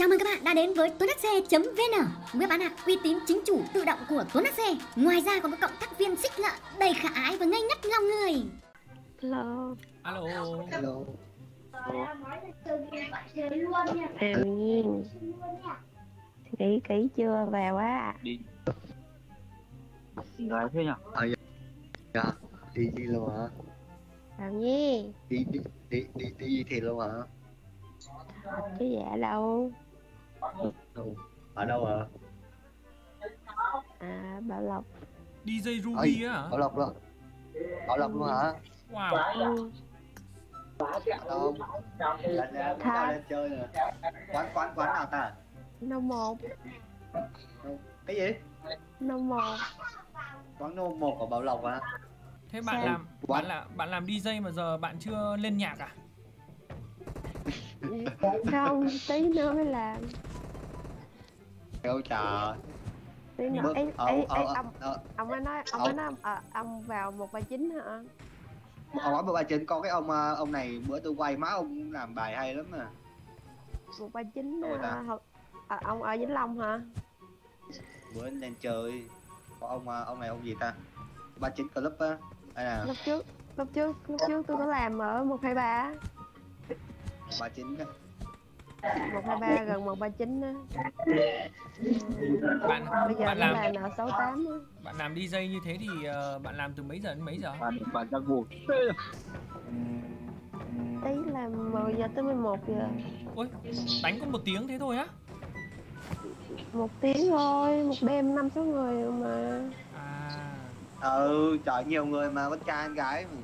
Chào mừng các bạn đã đến với tuấn vn web bán hàng uy tín chính chủ tự động của Tuấn xe. Ngoài ra còn có cộng tác viên xích lợi đầy khả ái và ngây ngất lòng người. Hello. Alo. Hello. À Nhiên. Kỹ kỹ chưa về quá. Đi. Gái thế nhỉ? Dạ, đi đi luôn hả? Làm gì? Đi đi đi đi đi thiệt luôn hả? Chứ dạ đâu. Đâu? Ở đâu hả? À Bảo Lộc. DJ Ruby á hả? Bảo Lộc luôn. Bảo Lộc luôn hả? Wow. Ừ. Đâu? Lên chơi nè. Quán quán quán nào ta? Nông một. Cái gì? Nông một. Quán nô một của Bảo Lộc hả? Thế bạn Sao? làm What? bạn là bạn làm DJ mà giờ bạn chưa lên nhạc à? Không, tí nữa mới làm. Kêu trời. Tí nữa. Ấy, ờ, ấy, ờ, ấy, ờ, ông, ờ, ông ấy nói, ông ấy nói, ờ, ông vào 139 hả? Ông nói bà trên con cái ông ờ, ông này bữa tôi quay má ông làm bài hay lắm à. 139 Đâu ta? à, à, ông ở Vĩnh Long hả? Bữa lên chơi. Có ông ờ, ông này ông gì ta? Ba chín club á. Đây nè, Lúc trước, lúc trước, lúc trước tôi có làm ở 123 ba chín á. 123 gần 139 á. Bạn Bây giờ bạn làm là N68 á. bạn làm DJ như thế thì ờ, bạn làm từ mấy giờ đến mấy giờ? bạn bạn đang ngủ Tí là 10 giờ tới 11 giờ Ôi, đánh có một tiếng thế thôi á? Một tiếng thôi, một đêm 5-6 người mà À, Ừ, trời nhiều người mà con trai con gái mà.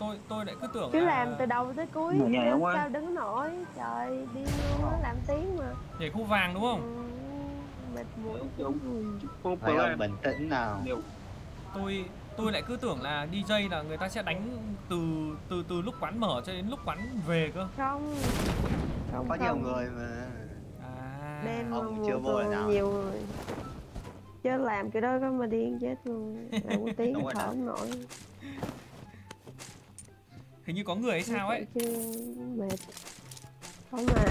Tôi tôi lại cứ tưởng Cứ là làm từ đầu tới cuối Nhỏ nhẹ không? Sao đứng nổi Trời, đi luôn nó làm tiếng mà nhảy khu vàng đúng không? ừ, Mệt đúng không Phải ông bình tĩnh nào. Tôi tôi lại cứ tưởng là DJ là người ta sẽ đánh từ từ từ lúc quán mở cho đến lúc quán về cơ. Không Không, Có nhiều không. người mà. À. Đêm ông chưa vô nào. nhiều người Chứ làm cái đó có mà điên chết luôn Làm một tiếng thở không nổi Hình như có người hay sao ấy. Mệt Không mà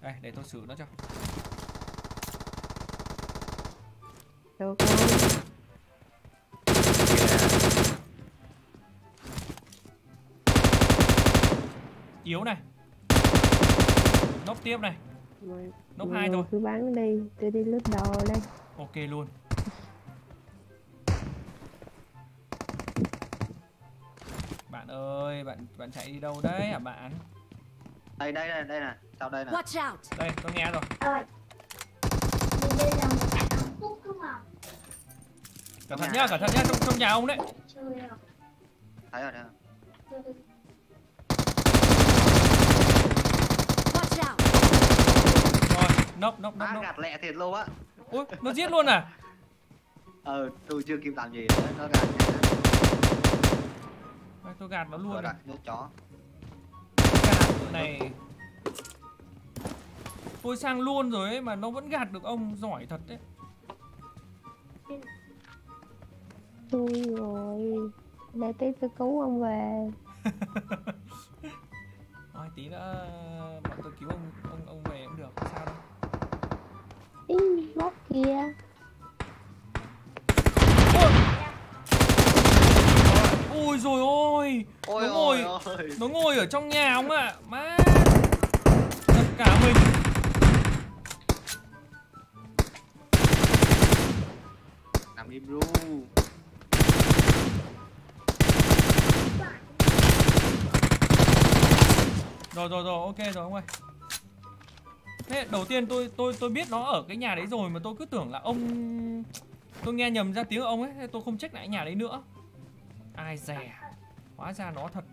Đây, để tôi xử nó cho. Được không? Yếu này. Nốt tiếp này. Nốt hai thôi. cứ bắn đi tôi đi lướt đồ đây Ok luôn. Bạn ơi, bạn bạn chạy đi đâu đấy hả bạn? Đây đây đây đây nè, sau đây nè. Watch out. Đây, tôi nghe rồi. Cẩn thận nhá, cẩn thận nhá, trong trong nhà ông đấy. Thấy rồi nốc nốc Má nốc. gạt lẹ thiệt luôn á. Ui, nó giết luôn à? Ờ, tôi chưa kịp làm gì nữa, nó gạt. Tôi gạt nó luôn. đặt nhốt chó. Gạt này. Tôi sang luôn rồi ấy mà nó vẫn gạt được ông giỏi thật đấy. tôi rồi để tí tôi cứu ông về Thôi tí nữa bọn tôi cứu ông ông ông về cũng được, sao đâu. ý bóp kia Ôi rồi ôi, Ôi nó ngồi ôi ôi. nó ngồi ở trong nhà ông ạ. Má. Giật cả mình. Nằm im ru. Rồi rồi rồi, ok rồi ông ơi. Thế đầu tiên tôi tôi tôi biết nó ở cái nhà đấy rồi mà tôi cứ tưởng là ông tôi nghe nhầm ra tiếng ông ấy, tôi không check lại nhà đấy nữa. Ai dè. Hóa ra nó thật.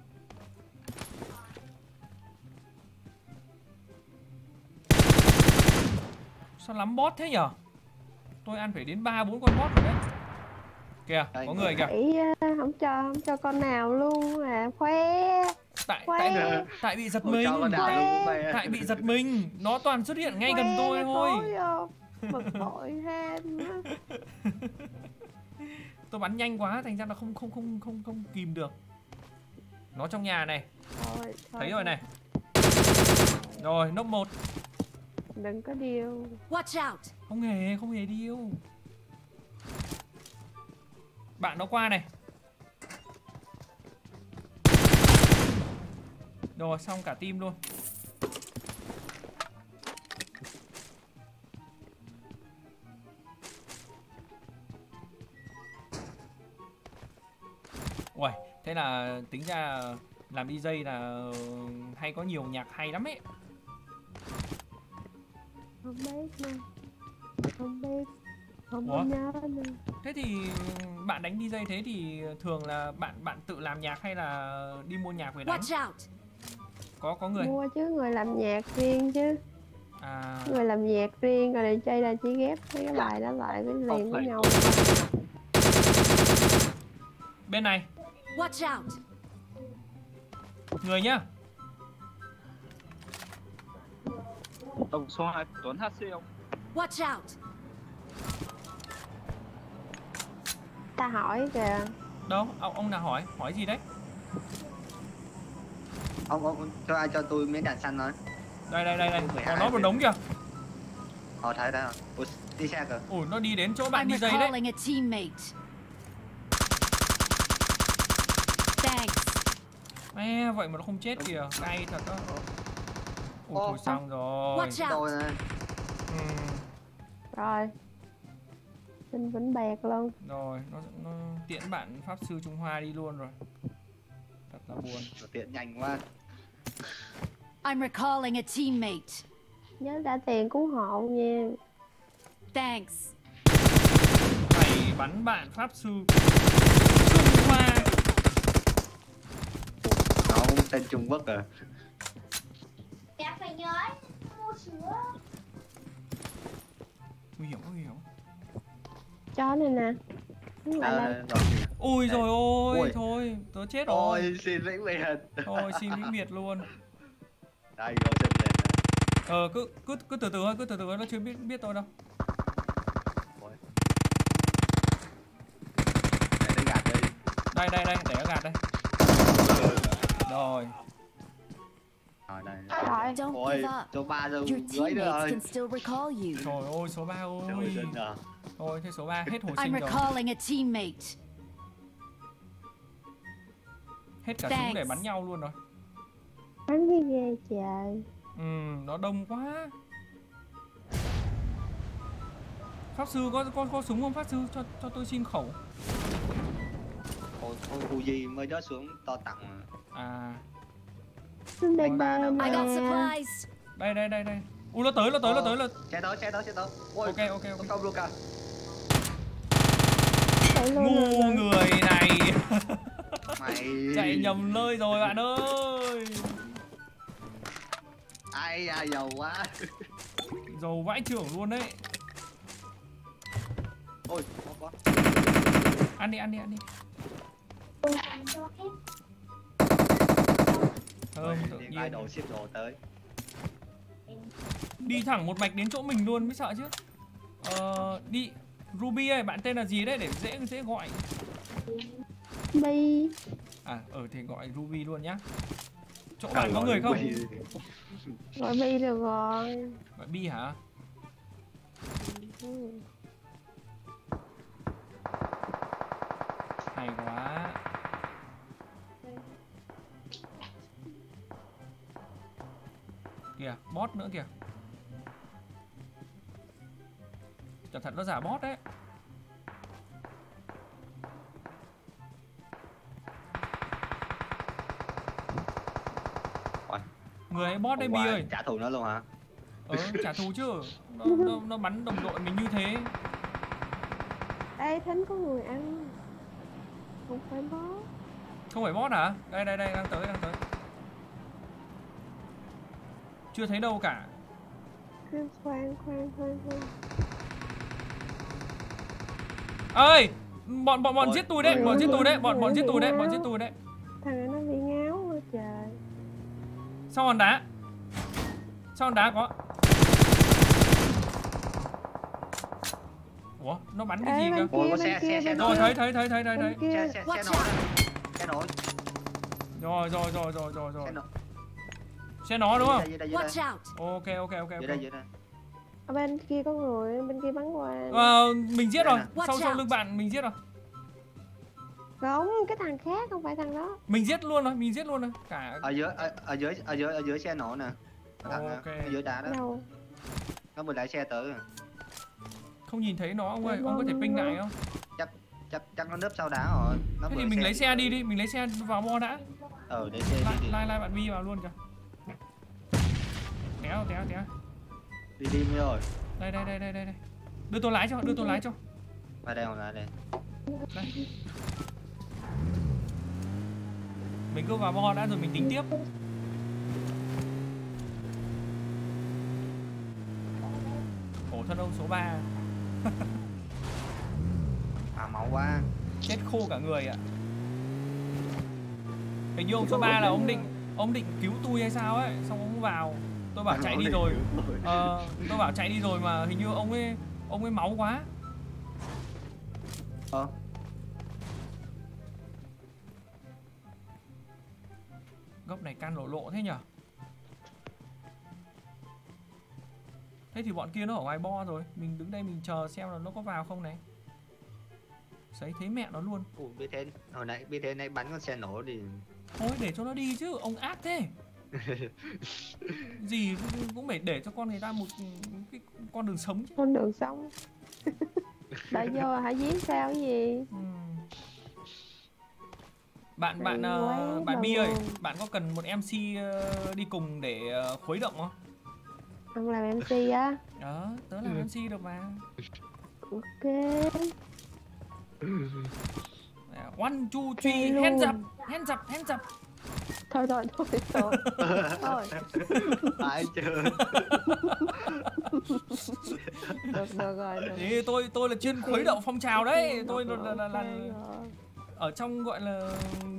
Sao lắm bot thế nhở? Tôi ăn phải đến 3 4 con bot rồi đấy. Kìa, Đây, có người kìa. Ý không cho không cho con nào luôn à khoe Tại tại tại bị giật mình. Tại bị giật mình, nó toàn xuất hiện ngay gần tôi thôi. bực bội á. tôi bắn nhanh quá thành ra là không không không không không kìm được. Nó trong nhà này. Thôi, thôi thấy rồi này. Rồi, nốc một. Đừng có điều Watch out! Không hề, không hề điêu. Bạn nó qua này. Rồi, xong cả team luôn thế là tính ra làm DJ là hay có nhiều nhạc hay lắm ấy. Không biết nữa không biết. Không Ủa? nhớ nữa Thế thì bạn đánh DJ thế thì thường là bạn bạn tự làm nhạc hay là đi mua nhạc về đánh? Watch out! Có có người. mua chứ người làm nhạc riêng chứ. À. Người làm nhạc riêng rồi DJ là chỉ ghép. Mấy cái bài đó lại với liền với nhau. Bên này, Watch out! người nhá. Tổng số 2 Tuấn HC không? Watch out! ta hỏi kìa Đâu, ông ông nào hỏi? Hỏi gì đấy? ông ông cho ai cho tôi miếng đạn xanh nói Đây đây đây đây. Còn nó một đống kìa. ờ thấy thấy rồi Ủa, đi xe kìa Ủa nó đi đến chỗ bạn I'm DJ đấy. recalling a teammate. Thanks. Mẹ, vậy mà nó không chết kìa. Cay thật đó. Ủa thôi xong rồi. Watch out! tôi này Ừ, rồi xin vĩnh bẹt luôn rồi, nó nó tiễn bạn pháp sư Trung Hoa đi luôn rồi. Thật là buồn. tiện nhanh quá I'm recalling a teammate. nhớ trả tiền cứu hộ nha Thanks. Mày bắn bạn pháp sư Trung Hoa. Tên Trung Quốc à Em phải nhớ mua sữa Nguy hiểm, nguy hiểm. chó này nè à, rồi Ôi rồi ôi, Ôi. thôi, tớ chết rồi. ôi xin vĩnh biệt Thôi xin vĩnh biệt luôn. đây có chân lên Ờ cứ cứ cứ từ từ thôi, cứ từ từ thôi, nó chưa biết biết tôi đâu. Đây đây đây, để nó gạt đây. Rồi, rồi đây rồi Don't ôi give up. số ba rồi Your gửi nữa teammates rồi can still recall you. trời ơi số 3 Trời ơi. ơi, à. Thôi thế số 3 hết hồi I'm sinh rồi. recalling a teammate. Hết cả súng để bắn nhau luôn rồi. bắn cái ghê trời Ừ, nó đông quá. Pháp sư có có có súng không pháp sư cho cho tôi xin khẩu. Ôi, ôi Uzi mới rớt xuống to tặng. À, đây ba. I got supplies. đây đây đây đây. U nó tới, nó tới, nó tới, nó. xe tới xe tới xe tới Ok ok ok. không luôn cả Chạy Ngu người này. mày Chạy nhầm nơi rồi bạn ơi. ai à giàu quá Dầu vãi trưởng luôn đấy. ôi có có Ăn đi, ăn đi, ăn đi. Thơm tự nhiên. idol ship đồ tới Đi thẳng một mạch đến chỗ mình luôn mới sợ chứ. Ờ, đi. Ruby ơi, bạn tên là gì đấy để dễ dễ gọi. bi À, ở thì gọi Ruby luôn nhá. Chỗ bạn có người không? Gọi bi được rồi Gọi Bi hả? Hay quá. Kìa, bot nữa kìa. Cẩn thận nó giả bot đấy. Ôi, Người ấy bot đấy Bi ơi. trả thù nó luôn hả Ờ, trả thù chứ. Nó, nó, nó bắn đồng đội mình như thế. đây thính có người ăn không phải bó Không phải bot hả? Đây đây đây đang tới đang tới. Chưa thấy đâu cả. khoan khoan khoan khoan ơi bọn bọn bọn Ôi, giết tôi đấy bọn giết tôi đấy bọn bọn giết tôi đấy bọn giết tôi đấy. Thằng này nó bị ngáo quá trời. Sau hòn đá? Sau hòn đá có? Ủa nó bắn cái Ê, gì cơ? kia, có xe, xe, xe rồi thấy thấy thấy thấy thấy thấy. xe xe xe nổ xe nổ rồi rồi rồi rồi rồi rồi xe nó đúng không Dưới đây, dưới đây, dưới out! ok ok ok đây. ok Dưới đây, dưới đây. ở bên kia có người bên kia bắn qua Ờ, mình giết rồi Watch sau sau lưng bạn mình giết rồi không cái thằng khác không phải thằng đó mình giết luôn rồi mình giết luôn rồi cả Ở dưới, ở, ở dưới, ở dưới, ở dưới xe nổ nè. Thằng, Ok. ở dưới đá đó. đâu Nó vừa lái xe tới. không nhìn thấy nó ông ơi ông có thể ping lại không Chắc chắc nó nấp sau đá rồi. Nó thế vừa thì mình lấy xe đi đi mình lấy xe vào bo đã Ờ, lấy xe lai đi đi. lai lai bạn bi vào luôn kìa téo téo téo. Đi đi mới rồi. đây đây đây đây đây. Đây đưa tôi lái cho đưa tôi lái cho. Vào đây, vào đây. đây. Mình cứ vào bo đã rồi mình tính tiếp. Khổ thân ông số 3 À máu quá. chết khô cả người ạ. Hình như ông số 3 là ông định ông định cứu tôi hay sao ấy xong ông vào tôi bảo chạy đi rồi. ờ, tôi bảo chạy đi rồi mà hình như ông ấy ông ấy máu quá. Ờ, gốc này can lộ lộ thế nhở? Thế thì bọn kia nó ở ngoài bo rồi. Mình đứng đây mình chờ xem là nó có vào không này. Sấy thấy mẹ nó luôn. Ủa, biết thế. Hồi nãy biết thế nãy bắn con xe nổ thì thôi để cho nó đi chứ ông ác thế gì cũng phải để cho con người ta một cái con đường sống chứ. Con đường sống. Đợi vô hả giết sao cái gì? Ừm. bạn bạn quá, bạn bi ơi bạn có cần một mc ờ, đi cùng để ờ, khuấy động không? Ông làm mc á. Đó tớ làm Ừ. mc được mà. Ok. One two three hands up hands up hands up thôi thôi thôi thôi. Thôi. Tại trường được được rồi được. Thì tôi tôi là chuyên khuấy động phong trào đấy. Ừ, tôi là, là, là, là ở trong gọi là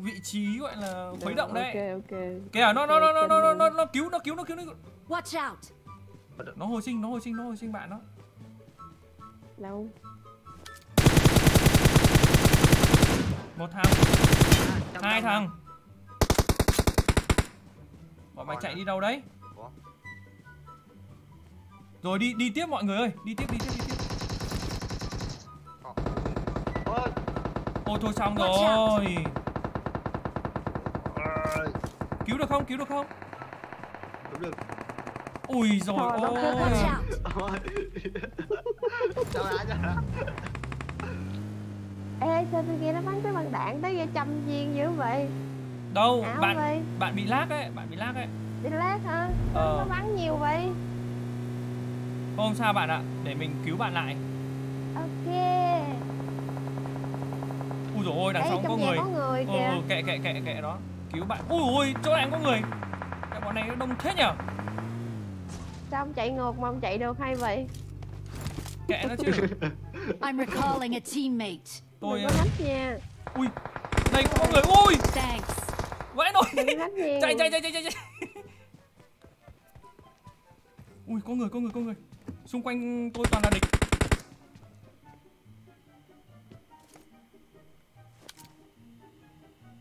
vị trí gọi là khuấy động đấy. ok ok. Kìa nó nó nó nó nó nó nó cứu nó cứu nó cứu nó watch out. Nó hồi sinh nó hồi sinh nó hồi sinh bạn nó đâu? Một thằng. Hai thằng bọn mày chạy đi đâu đấy? Ủa? rồi đi đi tiếp mọi người ơi. Đi tiếp đi tiếp đi tiếp. Còn- Ôi, ôi thôi xong rồi. Cứu được không? Cứu được không? Ui rồi ôi. Ê sao tôi kia nó bắn cái bằng đạn tới giờ trăm viên dữ vậy đâu? Ảo bạn vậy bạn bị lag ấy bạn bị lag ấy. Đi lát hả? Ờ. nó bắn nhiều vậy. Không sao bạn ạ để mình cứu bạn lại. Ok. Ui rồi ôi đằng Ê, sau có người. có người ừ, kìa. ừ, kệ kệ kệ kệ đó. Cứu bạn. Ui ui chỗ này có người. Cái bọn này nó đông thế nhở? Sao ông chạy ngược mà ông chạy được hay vậy? Kệ nó chứ. I'm recalling a teammate. tôi đừng có nách nha. Ui đây có người. Ui Thanks. vãi nồi đừng có nách nha chạy chạy chạy chạy chạy ui có người có người có người. Xung quanh tôi toàn là địch.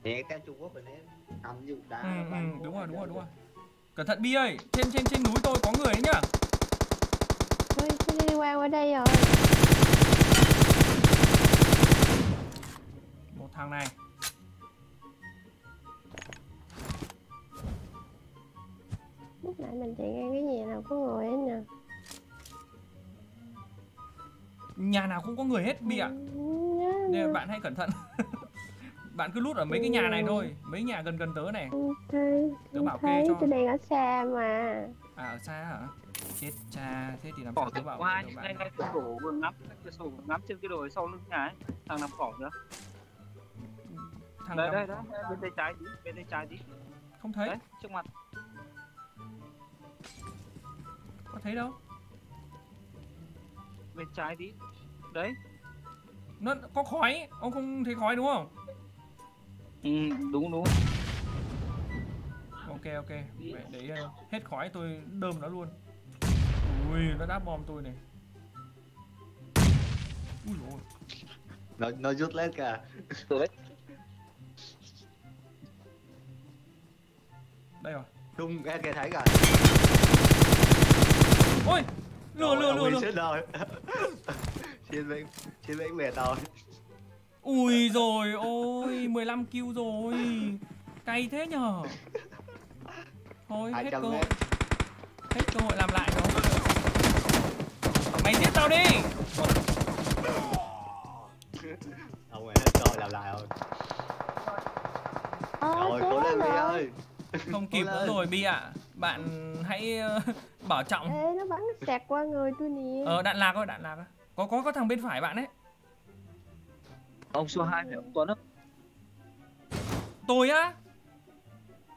Nè, cái Trung Quốc nè. Cầm dụng đá. ừ, ừ, đúng rồi đúng rồi đúng rồi. Cẩn thận bi ơi trên trên trên núi tôi có người đấy nhá. Ôi, sao đi qua qua đây rồi. Một thằng này mình chạy ngang cái nhà nào có người ấy nè. Nhà nào cũng có người hết bi ạ. Nên là bạn hãy cẩn thận. Bạn cứ lút ở mấy cái nhà này thôi. Mấy nhà gần gần tớ này. Tớ bảo kê cho. tôi đang ở xa mà. À ở xa hả? Chết cha thế thì làm Cỏ sao tớ bảo được ngay ngay sổ vừa ngắm sổ vừa ngắm trên cái đồi sau lưng nhà ấy. Thằng nằm cỏ nữa? Thằng đây đây đấy bên tay trái tí bên tay trái tí. Không thấy. Đấy trước mặt có thấy đâu. Bên trái tí. Đấy. Nó có khói ông không thấy khói đúng không? Ừ, đúng đúng. Ok ok. Để, để ờ, hết khói tôi đơm nó luôn. Ui nó đáp bom tôi này. Ui dồi. Nó, nó rút lên kìa. đấy đây rồi. Trung nghe nghe thấy rồi. Ôi lừa lừa lừa lừa Xin rồi. Xin với xin với mẹ rồi. ui rồi ôi 15 kill rồi cay thế nhở thôi hết cơ hội hết cơ hội làm lại rồi mày giết tao đi Ông mày hết coi làm lại rồi. Ờ, Rồi chết cố lên đi rồi. ơi. không kịp nữa rồi bi ạ bạn hãy ờ, bảo trọng Ê, nó bắn sẹt qua người tôi nè. ờ đạn lạc thôi đạn lạc thôi. có có có thằng bên phải bạn ấy Ông số 2 phải ông Tuấn không? tôi á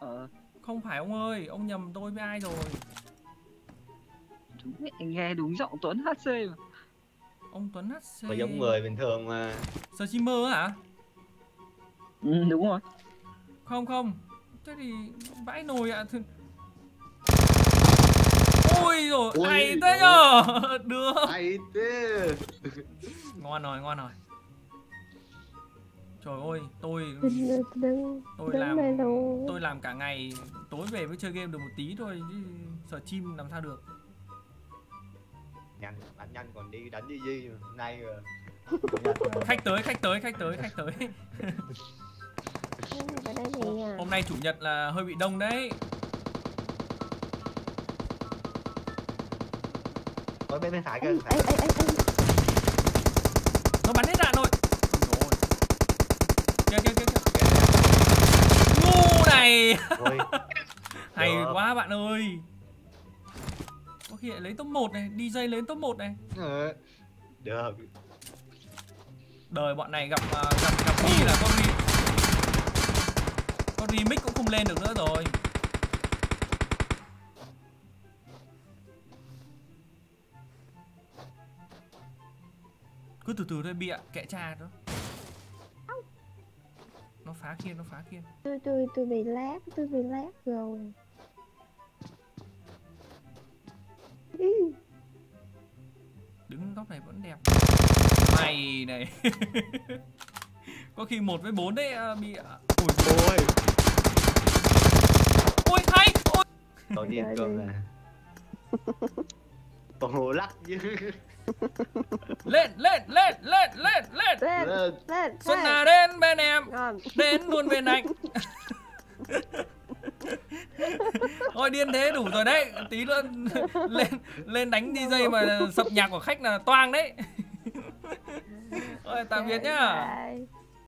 Ờ, không phải ông ơi ông nhầm tôi với ai rồi mẹ nghe đúng giọng Tuấn HC mà. ông Tuấn HC Mà giống người bình thường mà. streamer hả Ừ, đúng rồi. không không thế thì vãi nồi ạ Thì- ôi rồi hay thế nhở được. Hay thế. ngon rồi ngon rồi. Trời ơi tôi tôi làm tôi làm cả ngày tối về mới chơi game được một tí thôi chứ sở chim làm sao được. Nhanh, đánh nhanh còn đi đánh gì gì. Nay rồi. khách tới khách tới khách tới khách tới. Hôm nay chủ nhật là hơi bị đông đấy Ở bên bên phải kìa. ê, ê, ê, ê. nó bắn hết đạn rồi kìa kìa kìa kìa. Ngu này. Hay Được. quá bạn ơi. Có khi lại lấy top 1 này DJ lấy top 1 này. Ờ, Được. đời bọn này gặp à, gặp gặp đi là con remix cũng không lên được nữa rồi cứ từ từ thôi bịa kệ cha đó nó phá kia nó phá kia. Tôi, tôi, tôi bị lát, tôi bị lát rồi. Ừ. đứng góc này vẫn đẹp. Mày này. Có khi một với bốn đấy à, bịa. Ui Ôi, ui hay ui tôi đi ăn Trời Còn hồ lắc chứ. lên lên lên lên lên lên Lên, Lên. lên, xuân lên. nào đến bên em đến luôn bên anh Thôi điên thế đủ rồi đấy Tí nữa lên lên đánh DJ mà sập nhạc của khách là toang đấy Thôi tạm biệt nhá.